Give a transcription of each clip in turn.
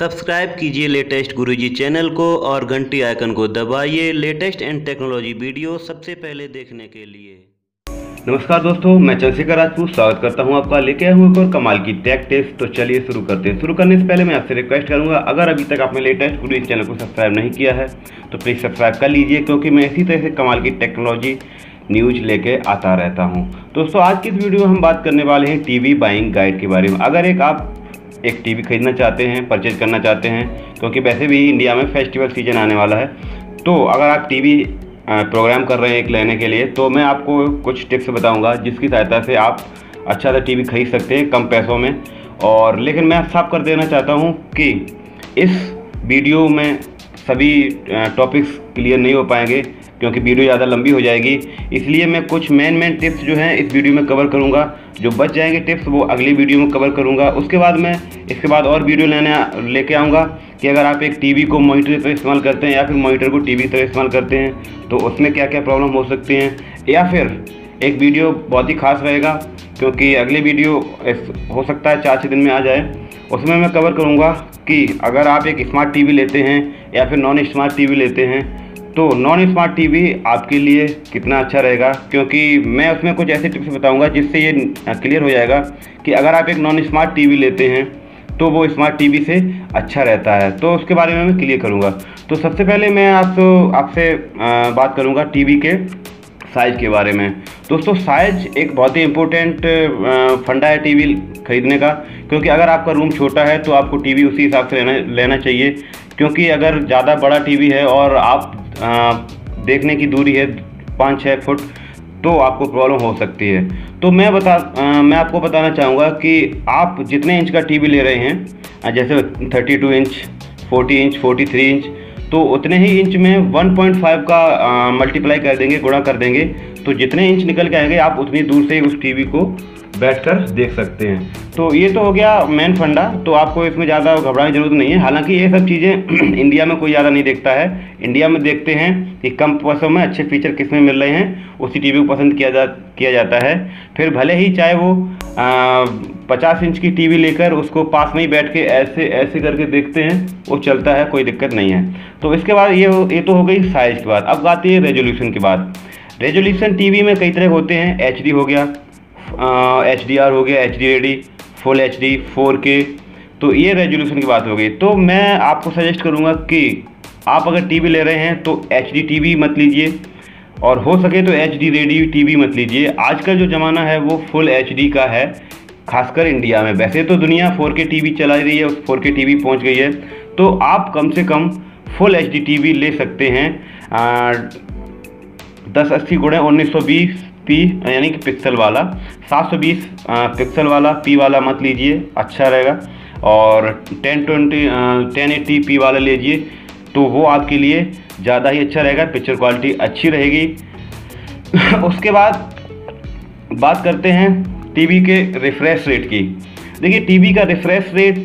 Subscribe कीजिए latest Guruji channel को और घंटी आइकन को दबाइए लेटेस्ट एंड टेक्नोलॉजी वीडियो सबसे पहले देखने के लिए। नमस्कार दोस्तों, मैं चंद्रशेखर राजपूत, स्वागत करता हूँ आपका लेके आया हूँ एक और कमाल की टैग टेस्ट तो चलिए शुरू करते हैं। शुरू करने से पहले मैं आपसे रिक्वेस्ट करूँगा, अगर अभी तक आपने लेटेस्ट गुरु इस चैनल को सब्सक्राइब नहीं किया है तो प्लीज़ सब्सक्राइब कर लीजिए, क्योंकि मैं इसी तरह से कमाल की टेक्नोलॉजी न्यूज़ लेके आता रहता हूँ। दोस्तों, आज की इस वीडियो में हम बात करने वाले हैं टीवी बाइंग गाइड के बारे में। अगर एक आप एक टीवी खरीदना चाहते हैं परचेज करना चाहते हैं, क्योंकि वैसे भी इंडिया में फेस्टिवल सीज़न आने वाला है। तो अगर आप टीवी प्रोग्राम कर रहे हैं एक लेने के लिए तो मैं आपको कुछ टिप्स बताऊँगा जिसकी सहायता से आप अच्छा सा टीवी खरीद सकते हैं कम पैसों में। और लेकिन मैं साफ़ कर देना चाहता हूँ कि इस वीडियो में सभी टॉपिक्स क्लियर नहीं हो पाएँगे। क्योंकि वीडियो ज़्यादा लंबी हो जाएगी। इसलिए मैं कुछ मेन मेन टिप्स जो हैं इस वीडियो में कवर करूँगा। जो बच जाएँगे टिप्स वो अगली वीडियो में कवर करूँगा। उसके बाद मैं इसके बाद और वीडियो लेने लेके आऊँगा कि अगर आप एक टीवी को मोनीटर तरह इस्तेमाल करते हैं या फिर मोनीटर को टीवी तरह इस्तेमाल करते हैं तो उसमें क्या क्या प्रॉब्लम हो सकती हैं? या फिर एक वीडियो बहुत ही खास रहेगा, क्योंकि अगली वीडियो हो सकता है चार छः दिन में आ जाए। उसमें मैं कवर करूँगा कि अगर आप एक स्मार्ट टीवी लेते हैं या फिर नॉन स्मार्ट टीवी लेते हैं तो नॉन स्मार्ट टीवी आपके लिए कितना अच्छा रहेगा? क्योंकि मैं उसमें कुछ ऐसे टिप्स बताऊँगा जिससे ये क्लियर हो जाएगा कि अगर आप एक नॉन स्मार्ट टीवी लेते हैं तो वो स्मार्ट टीवी से अच्छा रहता है। तो उसके बारे में मैं क्लियर करूँगा। तो सबसे पहले मैं आपको आपसे बात करूँगा टीवी के साइज़ के बारे में। दोस्तों, साइज़ एक बहुत ही इम्पोर्टेंट फंडा है टीवी खरीदने का। क्योंकि अगर आपका रूम छोटा है तो आपको टीवी उसी हिसाब से लेना लेना चाहिए। क्योंकि अगर ज़्यादा बड़ा टीवी है और आप देखने की दूरी है पाँच छः फुट तो आपको प्रॉब्लम हो सकती है। तो मैं बता आ, मैं आपको बताना चाहूँगा कि आप जितने इंच का टीवी ले रहे हैं जैसे 32 इंच 40 इंच 43 इंच तो उतने ही इंच में 1.5 का मल्टीप्लाई कर देंगे गुणा कर देंगे तो जितने इंच निकल के आएँगे, आप उतनी दूर से उस टीवी को बैठकर देख सकते हैं। तो ये तो हो गया मेन फंडा। तो आपको इसमें ज़्यादा घबराने की ज़रूरत नहीं है। हालाँकि ये सब चीज़ें इंडिया में कोई ज़्यादा नहीं देखता है। इंडिया में देखते हैं कि कम पैसों में अच्छे फीचर किसमें मिल रहे हैं, उसी टीवी को पसंद किया जा, किया जाता है। फिर भले ही चाहे वो पचास इंच की टीवी लेकर उसको पास में ही बैठ के ऐसे ऐसे करके देखते हैं, वो चलता है, कोई दिक्कत नहीं है। तो इसके बाद ये ये तो हो गई साइज़ की बात। अब आती है रेजोल्यूशन की बात। रेजोल्यूशन टीवी में कई तरह होते हैं। एचडी हो गया एच डी आर हो गया H D full H D के तो ये रेजोल्यूशन की बात हो गई। तो मैं आपको सजेस्ट करूँगा कि आप अगर टीवी ले रहे हैं तो एच डी टी वी मत लीजिए। और हो सके तो एच डी रेडी टी मत लीजिए। आजकल जो ज़माना है, वो फुल एच डी का है, खासकर इंडिया में। वैसे तो दुनिया 4K टीवी चला रही है 4K टीवी पहुँच गई है। तो आप कम से कम फुल एच डी टीवी ले सकते हैं। दस अस्सी गुड़े उन्नीस सौ बीस पी यानी कि पिक्सल वाला। 720 पिक्सल वाला पी वाला मत लीजिए अच्छा रहेगा। और 1020 1080 पी वाला लीजिए तो वो आपके लिए ज़्यादा ही अच्छा रहेगा पिक्चर क्वालिटी अच्छी रहेगी। उसके बाद बात करते हैं टीवी के रिफ्रेश रेट की। देखिए टीवी का रिफ्रेश रेट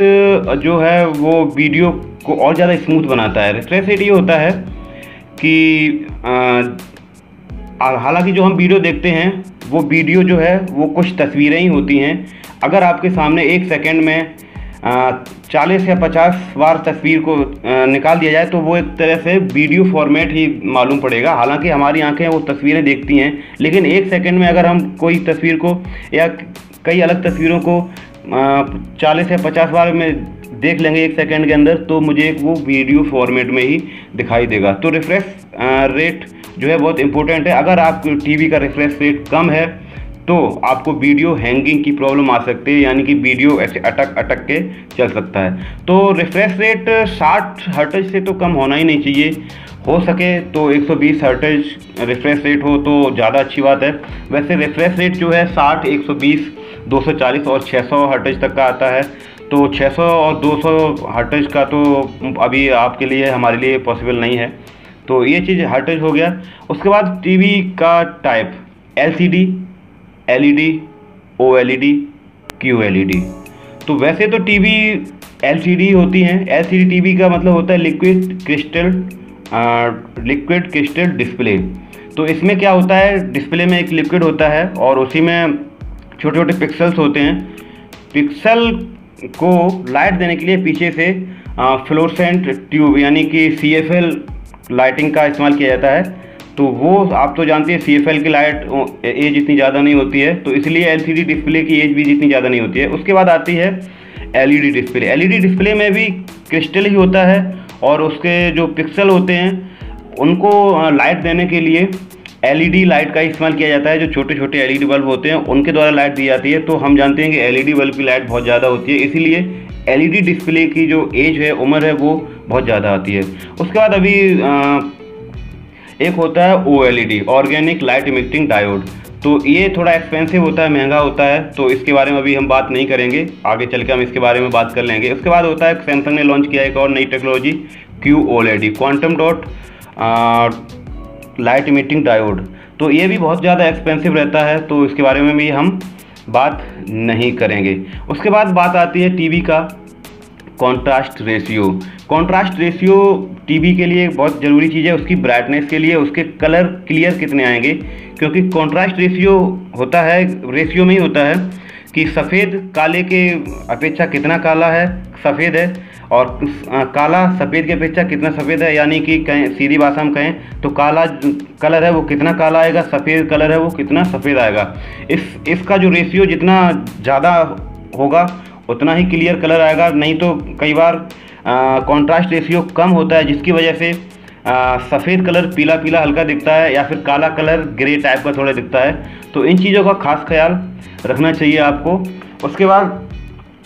जो है, वो वीडियो को और ज़्यादा स्मूथ बनाता है। रिफ्रेश रेट ये होता है कि हालाँकि जो हम वीडियो देखते हैं, वो वीडियो जो है, वो कुछ तस्वीरें ही होती हैं। अगर आपके सामने एक सेकंड में चालीस या पचास बार तस्वीर को निकाल दिया जाए तो वो एक तरह से वीडियो फॉर्मेट ही मालूम पड़ेगा। हालाँकि हमारी आँखें वो तस्वीरें देखती हैं, लेकिन एक सेकंड में अगर हम कोई तस्वीर को या कई अलग तस्वीरों को चालीस या पचास बार में देख लेंगे एक सेकेंड के अंदर तो मुझे एक वो वीडियो फॉर्मेट में ही दिखाई देगा। तो रिफ्रेश रेट जो है बहुत इंपॉर्टेंट है। अगर आप टीवी का रिफ्रेश रेट कम है तो आपको वीडियो हैंगिंग की प्रॉब्लम आ सकती है, यानी कि वीडियो ऐसे अटक अटक के चल सकता है। तो रिफ्रेश रेट 60 हर्टेज से तो कम होना ही नहीं चाहिए। हो सके तो 120 हर्टेज रिफ्रेश रेट हो तो ज़्यादा अच्छी बात है। वैसे रिफ्रेश रेट जो है 60 120 240 और 600 हर्टेज तक का आता है। तो 600 और 200 हर्टेज का तो अभी आपके लिए, हमारे लिए पॉसिबल नहीं है। तो ये चीज़ हर्टेज हो गया। उसके बाद टीवी का type LCD LED OLED QLED तो वैसे तो टीवी एलसीडी होती हैं। एलसीडी टीवी का मतलब होता है liquid crystal liquid crystal display तो इसमें क्या होता है? डिस्प्ले में एक लिक्विड होता है और उसी में छोटे छोटे पिक्सल्स होते हैं। पिक्सल को लाइट देने के लिए पीछे से फ्लोरसेंट ट्यूब, यानी कि सीएफएल लाइटिंग का इस्तेमाल किया जाता है। तो वो आप तो जानते हैं सी की लाइट एज इतनी ज़्यादा नहीं होती है तो इसलिए एल डिस्प्ले की एज भी जितनी ज़्यादा नहीं होती है। उसके बाद आती है एलईडी डिस्प्ले एलईडी डिस्प्ले में भी क्रिस्टल ही होता है, और उसके जो पिक्सल होते हैं, उनको लाइट देने के लिए एलईडी लाइट का इस्तेमाल किया जाता है, जो छोटे छोटे एलईडी बल्ब होते हैं, उनके द्वारा लाइट दी जाती है। तो हम जानते हैं कि एलईडी बल्ब की लाइट बहुत ज़्यादा होती है, इसीलिए एलईडी डिस्प्ले की जो एज है, उम्र है, वो बहुत ज़्यादा आती है। उसके बाद अभी एक होता है O L organic light emitting diode तो ये थोड़ा एक्सपेंसिव होता है, महँगा होता है तो इसके बारे में अभी हम बात नहीं करेंगे। आगे चल के हम इसके बारे में बात कर लेंगे। उसके बाद होता है सैमसंग ने लॉन्च किया एक और नई technology Q O L quantum dot light emitting diode. तो ये भी बहुत ज़्यादा एक्सपेंसिव रहता है तो इसके बारे में भी हम बात नहीं करेंगे। उसके बाद बात आती है टीवी का contrast ratio contrast ratio TV के लिए बहुत ज़रूरी चीज़ है, उसकी ब्राइटनेस के लिए, उसके कलर क्लियर कितने आएँगे? क्योंकि कॉन्ट्रास्ट रेशियो होता है रेशियो में ही होता है। कि सफ़ेद काले के अपेक्षा कितना काला है? सफ़ेद है। और काला सफ़ेद की अपेक्षा कितना सफ़ेद है? यानी कि कहें, सीधी भाषा में कहें तो काला कलर है वो कितना काला आएगा? सफ़ेद कलर है वो कितना सफ़ेद आएगा? इस, इसका जो रेशियो जितना ज़्यादा होगा, उतना ही क्लियर कलर आएगा। नहीं तो कई बार कॉन्ट्रास्ट रेशियो कम होता है, जिसकी वजह से सफ़ेद कलर पीला पीला हल्का दिखता है या फिर काला कलर ग्रे टाइप का थोड़ा दिखता है। तो इन चीज़ों का खास ख्याल रखना चाहिए आपको। उसके बाद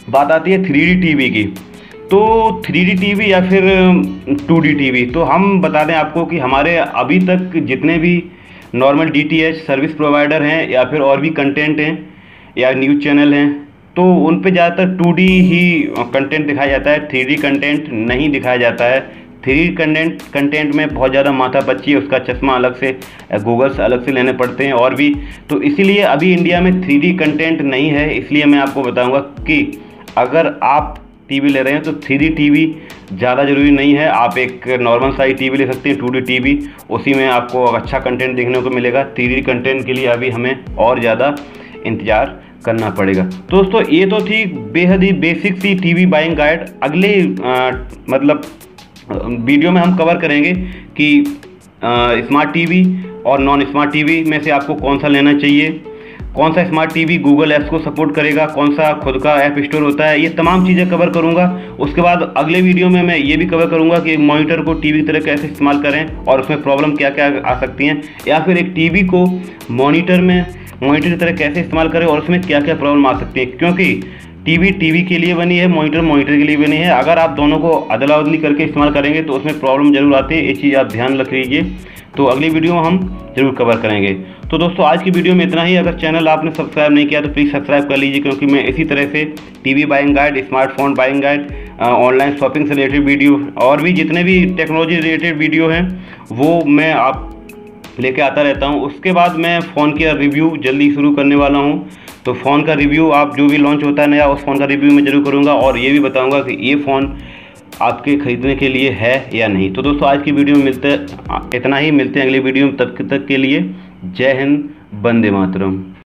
बात आती है थ्री डी की। तो थ्री डी या फिर टू डी तो हम बता दें आपको कि हमारे अभी तक जितने भी normal D T H service provider हैं या फिर और भी कंटेंट हैं या न्यूज़ चैनल हैं तो उन पे ज़्यादातर टू ही कंटेंट दिखाया जाता है, थ्री कंटेंट नहीं दिखाया जाता है। थ्री कंटेंट कंटेंट में बहुत ज़्यादा माथा पच्ची उसका चश्मा अलग से गूगल्स अलग से लेने पड़ते हैं और भी। तो इसीलिए अभी इंडिया में थ्री कंटेंट नहीं है इसलिए मैं आपको बताऊँगा कि अगर आप टीवी ले रहे हैं तो थ्री टीवी ज़्यादा ज़रूरी नहीं है। आप एक नॉर्मल साइज़ टीवी ले सकते हैं टू डी टीवी उसी में आपको अच्छा कंटेंट देखने को मिलेगा। थ्री कंटेंट के लिए अभी हमें और ज़्यादा इंतज़ार करना पड़ेगा। दोस्तों ये तो थी बेहद ही बेसिक सी टीवी बाइंग गाइड अगले आ, मतलब वीडियो में हम कवर करेंगे कि स्मार्ट टीवी और नॉन स्मार्ट टीवी में से आपको कौन सा लेना चाहिए, कौन सा स्मार्ट टीवी गूगल ऐप्स को सपोर्ट करेगा, कौन सा खुद का ऐप स्टोर होता है, ये तमाम चीज़ें कवर करूँगा। उसके बाद अगले वीडियो में मैं ये भी कवर करूँगा कि मॉनिटर को टीवी की तरह कैसे इस्तेमाल करें और उसमें प्रॉब्लम क्या क्या आ सकती हैं, या फिर एक टीवी को मॉनिटर में मॉनिटर की तरह कैसे इस्तेमाल करें और उसमें क्या क्या प्रॉब्लम आ सकती है। क्योंकि टीवी टीवी के लिए बनी है, मॉनिटर मॉनिटर के लिए बनी है। अगर आप दोनों को अदला बदली करके इस्तेमाल करेंगे तो उसमें प्रॉब्लम ज़रूर आती है। ये चीज़ आप ध्यान रख लीजिए। तो अगली वीडियो में हम ज़रूर कवर करेंगे। तो दोस्तों, आज की वीडियो में इतना ही। अगर चैनल आपने सब्सक्राइब नहीं किया तो प्लीज़ सब्सक्राइब कर लीजिए, क्योंकि मैं इसी तरह से TV buying guide smartphone buying guide online shopping से रिलेटेड वीडियो और भी जितने भी टेक्नोलॉजी रिलेटेड वीडियो हैं, वो मैं आप लेके आता रहता हूँ। उसके बाद मैं फ़ोन का रिव्यू जल्दी शुरू करने वाला हूँ। तो फ़ोन का रिव्यू आप जो भी लॉन्च होता है नया, उस फ़ोन का रिव्यू मैं ज़रूर करूँगा और ये भी बताऊँगा कि ये फ़ोन आपके ख़रीदने के लिए है या नहीं। तो दोस्तों, आज की वीडियो में मिलते इतना ही, मिलते हैं अगली वीडियो में, तब तक के लिए जय हिंद बंदे मातरम।